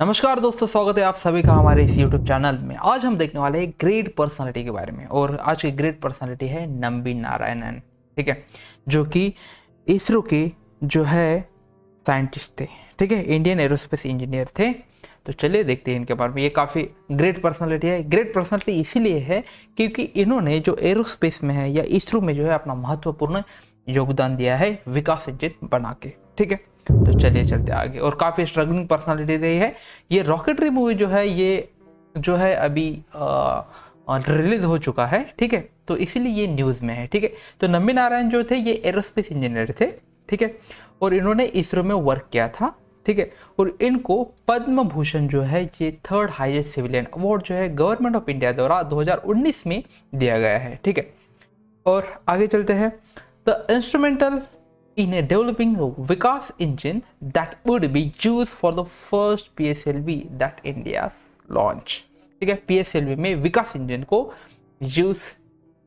नमस्कार दोस्तों, स्वागत है आप सभी का हमारे इस YouTube चैनल में। आज हम देखने वाले हैं ग्रेट पर्सनालिटी के बारे में, और आज की ग्रेट पर्सनालिटी है नंबी नारायणन, ठीक है? जो कि इसरो के जो है साइंटिस्ट थे, ठीक है? इंडियन एरोस्पेस इंजीनियर थे। तो चलिए देखते हैं इनके बारे में। ये काफ़ी ग्रेट पर्सनालिटी है। ग्रेट पर्सनालिटी इसीलिए है क्योंकि इन्होंने जो एरोस्पेस में है या इसरो में जो है अपना महत्वपूर्ण योगदान दिया है विकास इंजन बना के, ठीक है? तो चलिए चलते आगे। और काफ़ी स्ट्रगलिंग पर्सनालिटी रही है। ये रॉकेटरी मूवी जो है, ये जो है अभी रिलीज़ हो चुका है, ठीक है? तो इसीलिए ये न्यूज़ में है, ठीक है? तो नम्बी नारायण जो थे, ये एरोस्पेस इंजीनियर थे, ठीक है? और इन्होंने इसरो में वर्क किया था, ठीक है? और इनको पद्म भूषण जो है, ये थर्ड हाईएस्ट सिविलियन अवार्ड जो है गवर्नमेंट ऑफ़ इंडिया द्वारा 2019 में दिया गया है, ठीक है? और आगे चलते हैं। The instrumental in a developing Vikas engine that would be used for the first PSLV that India launch. ठीक है PSLV में विकास इंजन को यूज़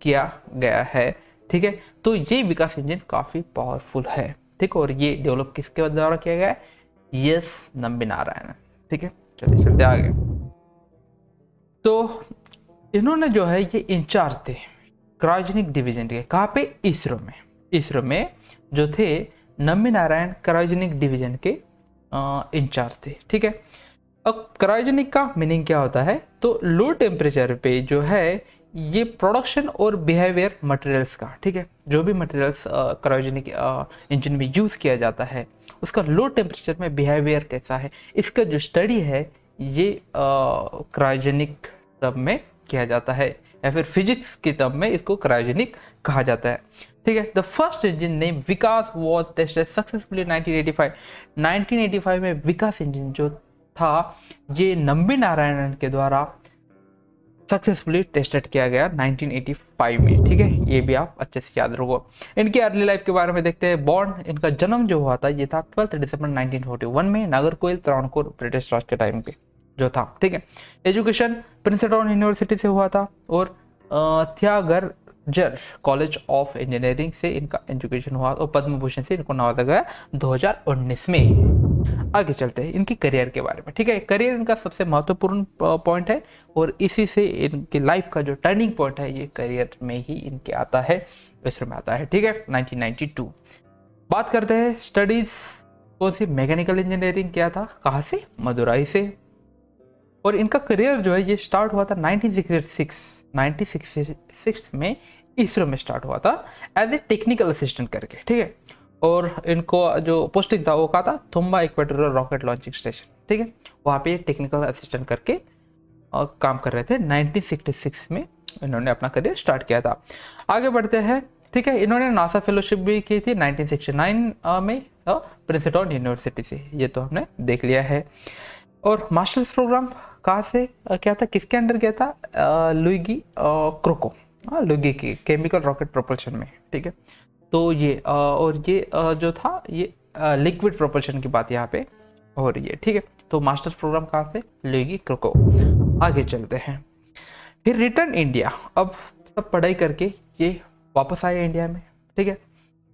किया गया है। ठीक है तो ये विकास इंजन काफ़ी पावरफुल है। ठीक, और ये डेवलप किसके द्वारा किया गया है? यस नंबी नारायण ठीक है चलते चलते आगे। तो इन्होंने जो है ये इंचार्ज थे क्रायोजेनिक डिवीज़न के, कहाँ पे? इसरो में। इसरो में, जो थे नम्बी नारायण क्रायोजेनिक डिवीज़न के इंचार्ज थे, ठीक है? अब क्रायोजेनिक का मीनिंग क्या होता है? तो लो टेम्परेचर पे जो है, ये प्रोडक्शन और बिहेवियर मटेरियल्स का, ठीक है? जो भी मटेरियल्स क्रायोजेनिक इंजन में यूज़ किया जाता है, उसका लो टेम्परेचर में बिहेवियर कैसा है? इसका जो स्टडी है, ये क्रायोजेनिक टर्म में किया जाता है, या फिर फिजिक्स के टर्म में इसको क्रायोजेनिक कहा जाता है। ठीक है? The first engine name Vikas was tested successfully 1985 1985 में विकास इंजन जो था, ये नंबी नारायणन के द्वारा सक्सेसफुली टेस्टेड किया गया 1985 में। ठीक है? ये भी आप अच्छे से याद रखो। इनकी अर्ली लाइफ के बारे में देखते हैं। बॉन्ड इनका जन्म जो हुआ था, ये था ट्वेल्थ दिसंबर 1941 में नागरकोइल त्रावणकोर ब्रिटिश राज के टाइम पे जो था। ठीक है? एजुकेशन प्रिंसटन यूनिवर्सिटी से हुआ था और थ्यागर जर कॉलेज ऑफ़ इंजीनियरिंग से इनका एजुकेशन हुआ और पद्म भूषण से इनको नवाजा गया 2019 में। आगे चलते हैं इनकी करियर के बारे में, ठीक है? करियर इनका सबसे महत्वपूर्ण पॉइंट है और इसी से इनकी लाइफ का जो टर्निंग पॉइंट है ये करियर में ही इनके आता है इसरो में आता है, ठीक है? 1992 बात करते हैं स्टडीज़ कौन सी मैकेनिकल इंजीनियरिंग किया था, कहाँ से? मदुराई से। और इनका करियर जो है ये स्टार्ट हुआ था 1966 1966 में इसरो में स्टार्ट हुआ था एज ए टेक्निकल असिस्टेंट करके, ठीक है? और इनको जो पोस्टिंग था, वो कहा था, Thumba equatorial rocket launching station ठीक है? वहाँ पे टेक्निकल असिस्टेंट करके और काम कर रहे थे। 1966 में इन्होंने अपना करियर स्टार्ट किया था। आगे बढ़ते हैं, ठीक है? इन्होंने नासा फेलोशिप भी की थी 1969 में प्रिंसटन यूनिवर्सिटी से। ये तो हमने देख लिया है। और मास्टर्स प्रोग्राम कहाँ से क्या था? किसके अंडर गया था? Luigi Croco. हाँ लुगी की केमिकल रॉकेट प्रोपल्शन में ठीक है? तो ये आ, और ये आ, जो था ये लिक्विड प्रोपल्शन की बात यहाँ पे हो रही है ठीक है? तो मास्टर्स प्रोग्राम कहाँ से? लुगी क्रोको। आगे चलते हैं। फिर रिटर्न इंडिया अब सब पढ़ाई करके ये वापस आए इंडिया में ठीक है?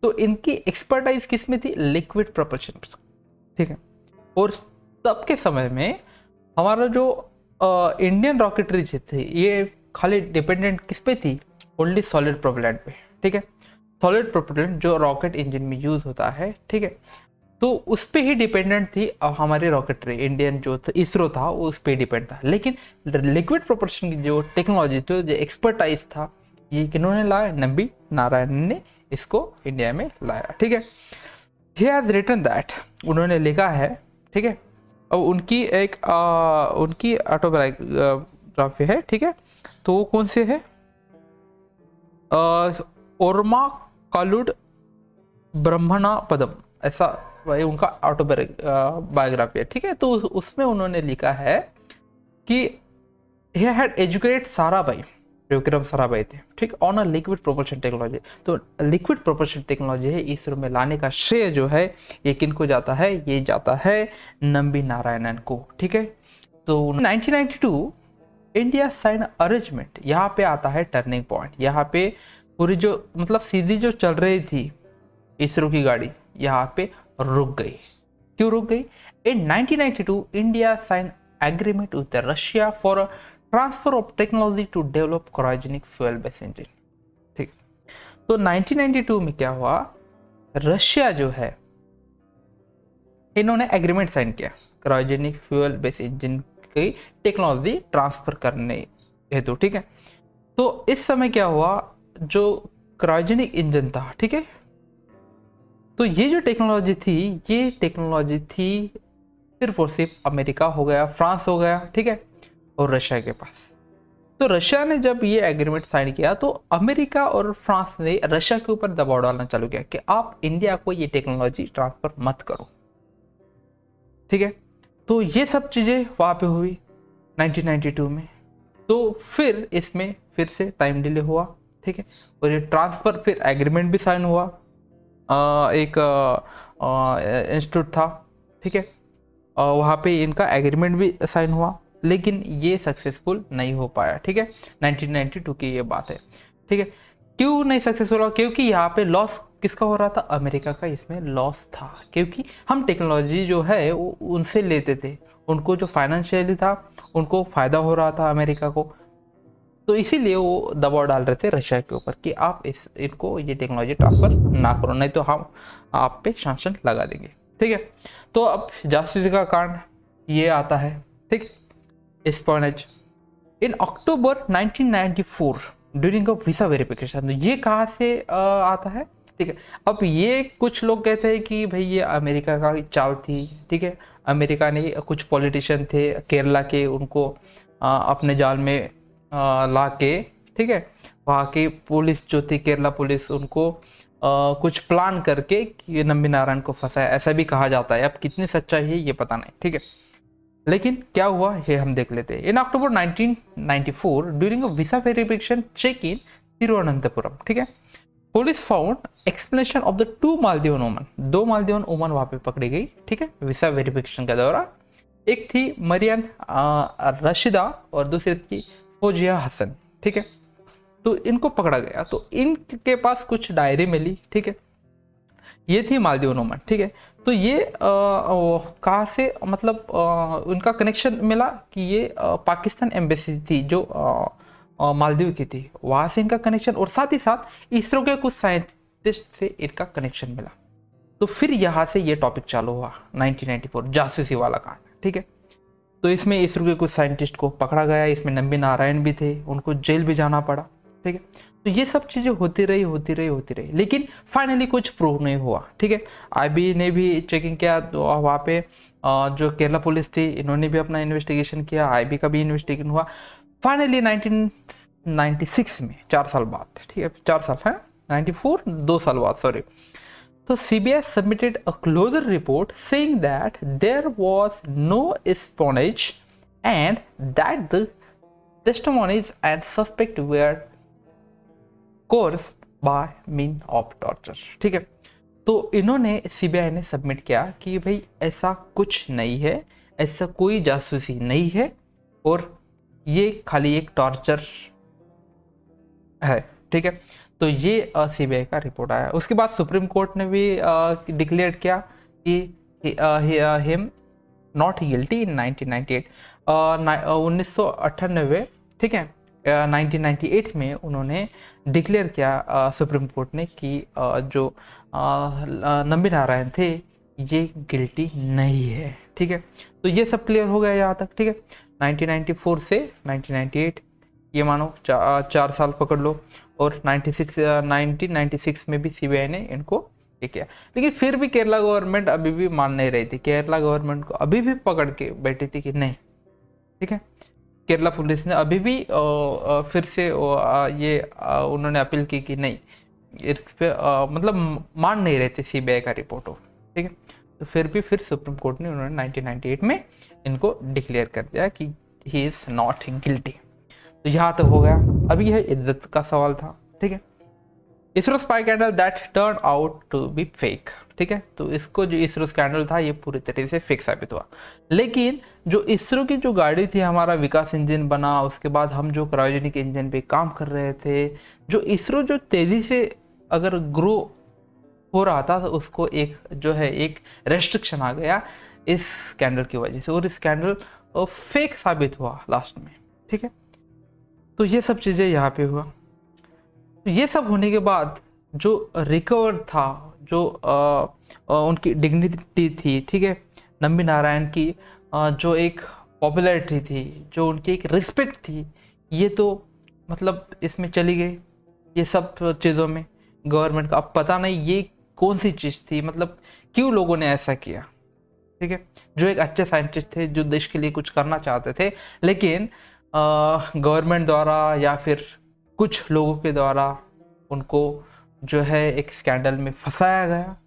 तो इनकी एक्सपर्टाइज किसमें थी? लिक्विड प्रोपल्शन ठीक है? और तब के समय में हमारा जो इंडियन रॉकेटरी थी ये खाली डिपेंडेंट किस पे थी? ओनली सॉलिड प्रोपेलेंट पे ठीक है? सॉलिड प्रोपेलेंट जो रॉकेट इंजन में यूज़ होता है ठीक है? तो उस पर ही डिपेंडेंट थी हमारी रॉकेटरी इंडियन जो इसरो था वो उस पर डिपेंड था। लेकिन लिक्विड प्रोपोर्शन की जो टेक्नोलॉजी जो एक्सपर्टाइज था ये किन्होंने लाया? नंबी नारायण ने इसको इंडिया में लाया ठीक है? ही हैज़ रिटर्न दैट उन्होंने लिखा है ठीक है? और उनकी एक आ, उनकी ऑटोबायोग्राफी है ठीक है? तो वो कौन से है? ओरमा, कालुड, ब्रह्मणा, पदम। ऐसा वही उनका ऑटोबायोग्राफी है, ठीक है? तो उसमें उन्होंने लिखा है कि he had educated Sarabhai Vikram Sarabhai थे, ठीक? On a liquid propulsion technology तो लिक्विड प्रोपल्शन टेक्नोलॉजी है इसरो में लाने का श्रेय जो है, ये किन को जाता है? ये जाता है नंबी नारायणन को, ठीक है? तो 1992 इंडिया साइन अरेंजमेंट, यहाँ पे आता है टर्निंग पॉइंट। यहाँ पे पूरी जो मतलब सीधी जो चल रही थी इसरो की गाड़ी, यहाँ पे रुक गई। क्यों रुक गई? In 1992 India sign agreement with Russia for transfer of technology to develop cryogenic fuel base engine ठीक। तो 1992 में क्या हुआ? रशिया जो है, इन्होंने एग्रीमेंट साइन किया क्रायोजेनिक फ्यूल बेस इंजन की टेक्नोलॉजी ट्रांसफ़र करने हेतु, ठीक है? तो इस समय क्या हुआ? जो क्रायोजेनिक इंजन था, ठीक है? तो ये जो टेक्नोलॉजी थी, ये टेक्नोलॉजी थी सिर्फ़ और सिर्फ़ अमेरिका हो गया, फ्रांस हो गया, ठीक है? और रशिया के पास। तो रशिया ने जब ये एग्रीमेंट साइन किया तो अमेरिका और फ्रांस ने रशिया के ऊपर दबाव डालना चालू किया कि आप इंडिया को ये टेक्नोलॉजी ट्रांसफ़र मत करो। ठीक है? तो ये सब चीज़ें वहाँ पे हुई 1992 में। तो फिर इसमें फिर से टाइम डिले हुआ ठीक है? और ये ट्रांसफ़र फिर एग्रीमेंट भी साइन हुआ। आ, एक इंस्टीट्यूट था ठीक है? वहाँ पे इनका एग्रीमेंट भी साइन हुआ लेकिन ये सक्सेसफुल नहीं हो पाया ठीक है? 1992 की ये बात है ठीक है? क्यों नहीं सक्सेसफुल हुआ क्योंकि यहाँ पे लॉस किसका हो रहा था? अमेरिका का, इसमें लॉस था। क्योंकि हम टेक्नोलॉजी जो है, वो उनसे लेते थे। उनको जो फाइनेंशियली था, उनको फ़ायदा हो रहा था अमेरिका को। तो इसीलिए वो दबाव डाल रहे थे रशिया के ऊपर कि आप इस, इनको ये टेक्नोलॉजी ट्रांसफ़र ना करो, नहीं तो हम आप पे शासन लगा देंगे। ठीक है? तो अब जासूसी का कारण ये आता है। ठीक? Espionage in October 1994 during a visa verification ये कहाँ से आता है? ठीक है। अब ये कुछ लोग कहते हैं कि भाई ये अमेरिका का चाल थी ठीक है। अमेरिका ने कुछ पॉलिटिशियन थे केरला के उनको आ, अपने जाल में आ, ला के ठीक है। वहाँ की पुलिस जो थी केरला पुलिस उनको आ, कुछ प्लान करके ये नंबी नारायण को फंसाया ऐसा भी कहा जाता है। अब कितनी सच्चाई है ये पता नहीं ठीक है। लेकिन क्या हुआ ये हम देख लेते हैं। In October 1994 during a visa verification check in Thiruvananthapuram ठीक है। Police found explanation of the two Maldivian women दो मालदीवन वुमन वहाँ पे पकड़ी गई ठीक है? वीसा वेरिफिकेशन का दौरान एक थी मरियन रशिदा और दूसरी थी फौजिया हसन ठीक है? तो इनको पकड़ा गया। तो इनके पास कुछ डायरी मिली ठीक है? ये थी मालदीव वुमन ठीक है? तो ये कहाँ से मतलब आ, उनका कनेक्शन मिला कि ये आ, पाकिस्तान एम्बेसी थी जो आ, मालदीव की थी। वहाँ से इनका कनेक्शन और साथ ही साथ इसरो के कुछ साइंटिस्ट से इनका कनेक्शन मिला। तो फिर यहाँ से ये टॉपिक चालू हुआ 1994 जासूसी वाला कांड ठीक है? तो इसमें इसरो के कुछ साइंटिस्ट को पकड़ा गया, इसमें नंबी नारायण भी थे, उनको जेल भी जाना पड़ा, ठीक है? तो ये सब चीज़ें होती रही होती रही होती रही, लेकिन फाइनली कुछ प्रूव नहीं हुआ, ठीक है? आईबी ने भी चेकिंग किया तो वहाँ पे जो केरला पुलिस थी, इन्होंने भी अपना इन्वेस्टिगेशन किया आईबी का भी इन्वेस्टिगेशन हुआ। फाइनली 1996 में, चार साल बाद, ठीक है, चार साल है 94 दो साल बाद सॉरी तो C B I submitted a closure report saying that there was no espionage and that the testimonies and suspect were coerced by mean of torture ठीक है? तो इन्होंने सीबीआई ने सबमिट किया कि भाई ऐसा कुछ नहीं है, ऐसा कोई जासूसी नहीं है और ये खाली एक टॉर्चर है, ठीक है? तो ये सीबीआई का रिपोर्ट आया। उसके बाद सुप्रीम कोर्ट ने भी डिक्लेयर किया कि हिम नॉट गिल्टी इन 1998 उन्नीस सौ अट्ठानबे ठीक है? 1998 में उन्होंने डिक्लेयर किया सुप्रीम कोर्ट ने कि जो नंबी नारायण थे, ये गिल्टी नहीं है, ठीक है? तो ये सब क्लियर हो गया यहाँ तक, ठीक है? 1994 से 1998 ये मानो चा, चार साल पकड़ लो। और 96 1996 में भी सीबीआई ने इनको ये किया। लेकिन फिर भी केरला गवर्नमेंट अभी भी मान नहीं रही थी। केरला गवर्नमेंट को अभी भी पकड़ के बैठी थी कि नहीं। ठीक है? केरला पुलिस ने अभी भी फिर से आ, ये उन्होंने अपील की कि नहीं। इस पे मतलब मान नहीं रहे थे सीबीआई का रिपोर्ट। ठीक है? तो फिर भी फिर सुप्रीम कोर्ट ने उन्होंने 1998 में इनको डिक्लेयर कर दिया कि ही इज़ नॉट गिल्टी तो यहाँ तक हो गया। अभी यह इज़्ज़त का सवाल था, ठीक है? ISRO spy scandal that turn out to be fake ठीक है? तो इसको जो इसरो स्कैंडल था, ये पूरी तरीके से फेक साबित हुआ। लेकिन जो इसरो की जो गाड़ी थी, हमारा विकास इंजन बना, उसके बाद हम जो क्रायोजेनिक इंजन पे काम कर रहे थे, जो इसरो जो तेज़ी से अगर ग्रो हो रहा था तो उसको एक जो है एक रेस्ट्रिक्शन आ गया इस स्कैंडल की वजह से और स्कैंडल फेक साबित हुआ लास्ट में ठीक है? तो ये सब चीज़ें यहाँ पे हुआ। तो ये सब होने के बाद जो रिकवर था जो आ, आ, उनकी डिग्निटी थी ठीक है? नम्बी नारायण की आ, जो एक पॉपुलैरिटी थी जो उनकी एक रिस्पेक्ट थी ये तो मतलब इसमें चली गई ये सब चीज़ों में गवर्नमेंट का। अब पता नहीं ये कौन सी चीज़ थी? मतलब क्यों लोगों ने ऐसा किया? ठीक है? जो एक अच्छे साइंटिस्ट थे, जो देश के लिए कुछ करना चाहते थे, लेकिन गवर्नमेंट द्वारा या फिर कुछ लोगों के द्वारा उनको जो है एक स्कैंडल में फंसाया गया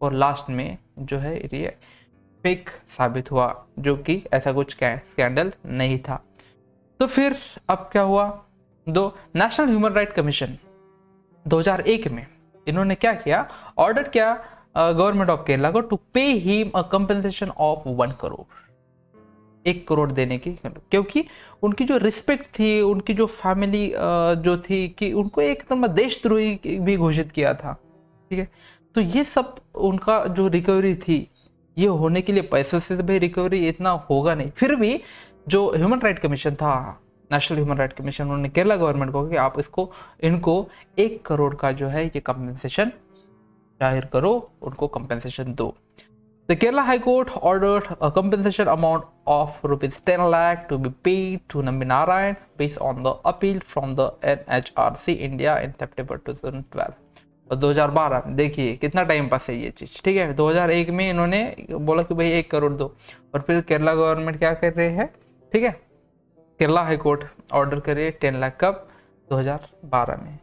और लास्ट में जो है ये फेक साबित हुआ, जो कि ऐसा कुछ स्कैंडल नहीं था। तो फिर अब क्या हुआ? दो नेशनल ह्यूमन राइट कमीशन 2001 में इन्होंने क्या किया? ऑर्डर किया गवर्नमेंट ऑफ़ केरला को to pay him a compensation of one crore एक करोड़ देने की क्योंकि उनकी जो रिस्पेक्ट थी, उनकी जो फैमिली जो थी कि उनको एक तरह देशद्रोही भी घोषित किया था। ठीक है? तो ये सब उनका जो रिकवरी थी, ये होने के लिए पैसों से भी रिकवरी इतना होगा नहीं। फिर भी जो ह्यूमन राइट कमीशन था नेशनल ह्यूमन राइट कमीशन उन्होंने केरला गवर्नमेंट को कि आप इसको, इनको एक करोड़ का जो है ये कंपेंसेशन ज़ाहिर करो, उनको कंपेंसेशन दो। The Kerala High Court ordered a compensation amount of rupees 10 lakh to be paid to Nambi Narayan based on the appeal from the NHRC India in September 2012. और 2012 में देखिए कितना टाइम पास है ये चीज़, ठीक है? 2001 में इन्होंने बोला कि भाई एक करोड़ दो। और फिर केरला गवर्नमेंट क्या कर रहे हैं, ठीक है? केरला हाई कोर्ट ऑर्डर करे टेन लाख कब 2012 में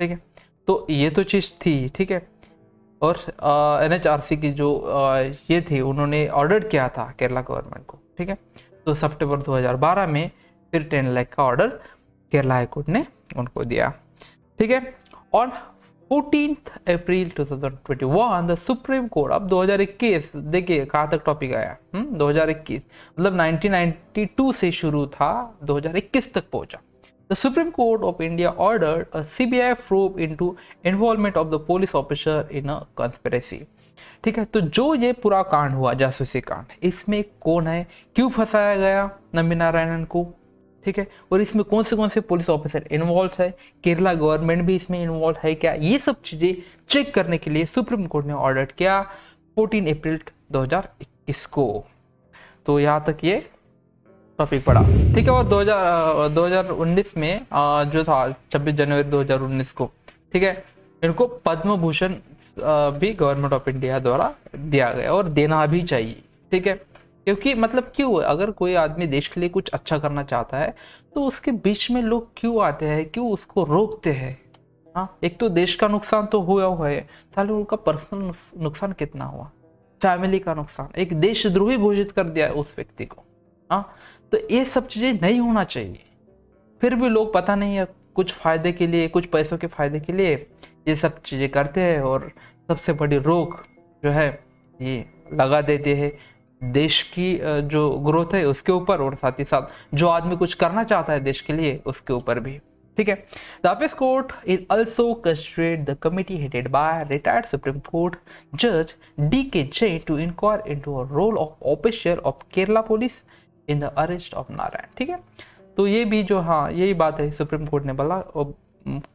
ठीक है? तो ये तो चीज़ थी ठीक है? और एन एच आर सी की जो आ, ये थी उन्होंने ऑर्डर किया था केरला गवर्नमेंट को ठीक है? तो सितंबर 2012 में फिर टेन लाख का ऑर्डर केरला हाईकोर्ट ने उनको दिया ठीक है? और fourteen April 2021 the supreme court अब 2021 देखिए कहाँ तक टॉपिक आया हम्म 2021 मतलब 1992 से शुरू था 2021 तक पहुँचा The Supreme Court of India ordered a CBI probe into involvement of the police officer in a conspiracy. ठीक है तो जो ये पूरा कांड हुआ, जासूसी कांड, इसमें कौन है, क्यों फंसाया गया नंबी नारायणन को ठीक है? और इसमें कौन से कौन से पुलिस ऑफिसर इन्वॉल्व है? केरला गवर्नमेंट भी इसमें इन्वॉल्व है क्या? ये सब चीज़ें चेक करने के लिए सुप्रीम कोर्ट ने ऑर्डर किया 14 अप्रैल 2021 को। तो यहाँ तक ये टॉपिक पढ़ा। ठीक है, और 2000 2019 में जो था 26 जनवरी 2019 को, ठीक है? इनको पद्म भूषण भी गवर्नमेंट ऑफ़ इंडिया द्वारा दिया गया और देना भी चाहिए, ठीक है? क्योंकि मतलब क्यों? अगर कोई आदमी देश के लिए कुछ अच्छा करना चाहता है तो उसके बीच में लोग क्यों आते हैं? क्यों उसको रोकते हैं? हाँ एक तो देश का नुकसान तो हुआ हुआ है। साले उनका पर्सनल नुकसान कितना हुआ? फैमिली का नुकसान। एक देशद्रोही घोषित कर दिया है उस व्यक्ति को। हाँ तो ये सब चीज़ें नहीं होना चाहिए। फिर भी लोग पता नहीं है कुछ फ़ायदे के लिए, कुछ पैसों के फ़ायदे के लिए ये सब चीज़ें करते हैं और सबसे बड़ी रोक जो है, ये लगा देते हैं। देश की जो ग्रोथ है उसके ऊपर और साथ ही साथ जो आदमी कुछ करना चाहता है देश के लिए उसके ऊपर भी। ठीक है? The apex court is also constituted the committee headed by retired supreme court जज D K Jain to inquire into a role of official of Kerala police in the arrest of Narayan ठीक है? तो ये भी जो हाँ यही बात है सुप्रीम कोर्ट ने बोला।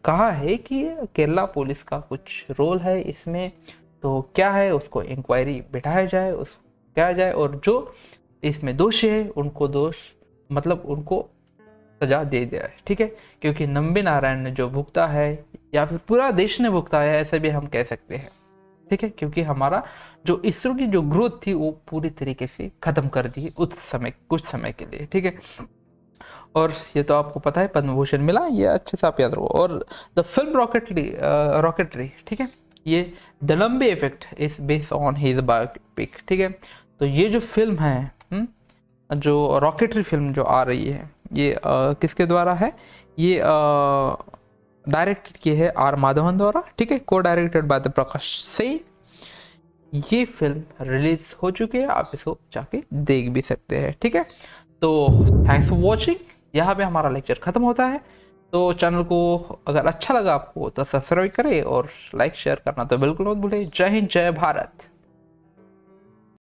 कहा है कि केरला पुलिस का कुछ रोल है इसमें तो क्या है उसको इंक्वायरी बिठाया जाए, उस क्या जाए और जो इसमें दोषी है, उनको दोष मतलब उनको सजा दे दिया है, ठीक है? क्योंकि नंबे नारायण ने जो भुगता है, या फिर पूरा देश ने भुगता है, ऐसे भी हम कह सकते हैं, ठीक है? क्योंकि हमारा जो इसरो की जो ग्रोथ थी, वो पूरी तरीके से खत्म कर दी उस समय, कुछ समय के लिए, ठीक है? और ये तो आपको पता है पद्म भूषण मिला, ये अच्छे से आप याद रखो। और द फ़िल्म रॉकेटरी रॉकेटरी, ठीक है? ये the Nambi effect is based on his biopic, ठीक है? तो ये जो फ़िल्म है? हम्म, जो रॉकेटरी फ़िल्म जो आ रही है ये किसके द्वारा है? ये डायरेक्टेड की है आर माधवन द्वारा ठीक है? को directed by the Prakash Sen ये फ़िल्म रिलीज़ हो चुकी है आप इसको जाके देख भी सकते हैं ठीक है? तो थैंक्स फॉर वॉचिंग यहाँ पे हमारा लेक्चर खत्म होता है। तो चैनल को अगर अच्छा लगा आपको तो सब्सक्राइब करें और लाइक शेयर करना तो बिल्कुल मत भूलें। जय हिंद जय भारत।